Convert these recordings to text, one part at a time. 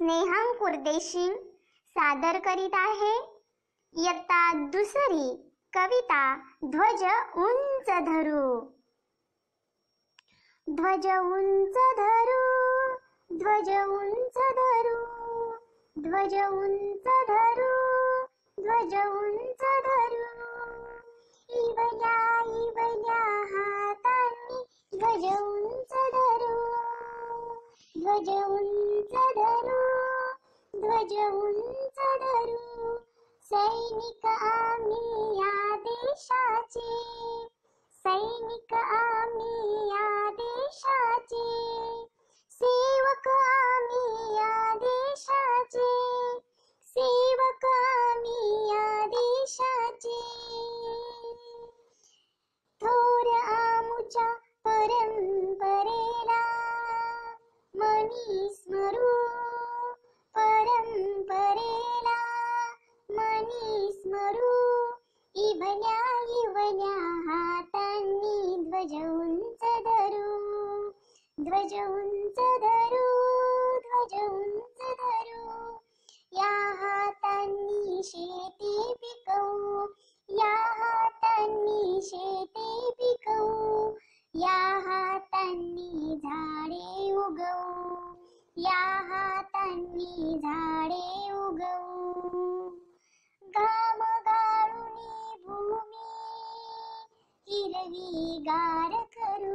स्नेहांकुरदेशी सादर करीत आहे. इयत्ता दुसरी कविता ध्वज उंच धरू. ध्वज उंच धरू ध्वज उंच धरू ध्वज उंच धरू ध्वज उंच धरू. इवल्या इवल्या हातांनी ध्वज उंच धरू ध्वज उंच धरू ध्वज उंच धरू सैनिक आम्ही या देशाचे. सैनिक आम्ही या देशाचे. सेवक आम्ही या देशाचे. सेवक आम्ही या देशाचे. थोर आमुच्या परंपरेला मनी स्मरू परंपरेला मनी स्मरू इवल्या इवल्या हातांनी ध्वज उंच धरू ध्वज उंच धरू ध्वज उंच धरू या हातांनी शेती पिकवू या हातांनी शेती पिकवू या हातांनी झाडे उगवू. या हातांनी झाडे उगवू घाम गाळूनी भूमी हिरवी गार करू.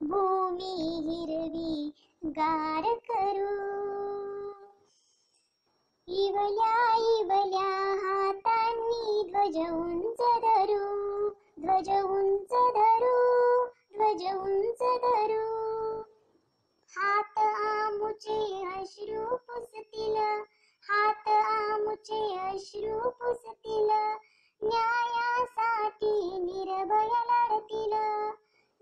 भूमी हिरवी गार करू. इवल्या इवल्या हातांनी ध्वज उंच धरू. ध्वज उंच धरू ध्वज उंच धरू. लढतील.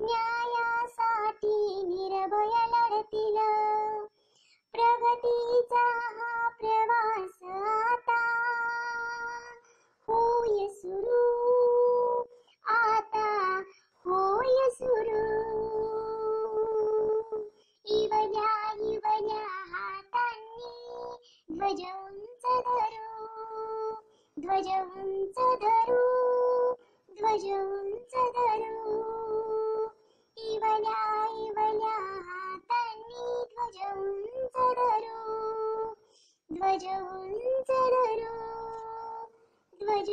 न्यायासाठी निर्भय लढतील. प्रगतीचा हा प्रवास आता होय सुरू. आता होय सुरू. इवल्या इवल्या हातांनी ध्वज उंच धरू. ध्वज उंच धरू. ध्वज इवल्या इवल्या हातांनी ध्वज उंच धरू ध्वज उंच धरू ध्वज